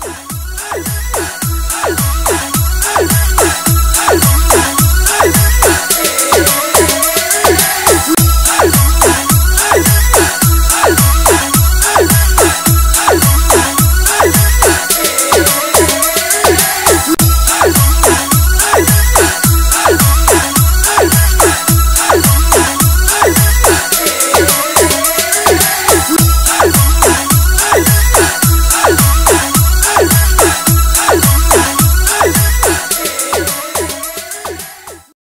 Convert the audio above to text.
back.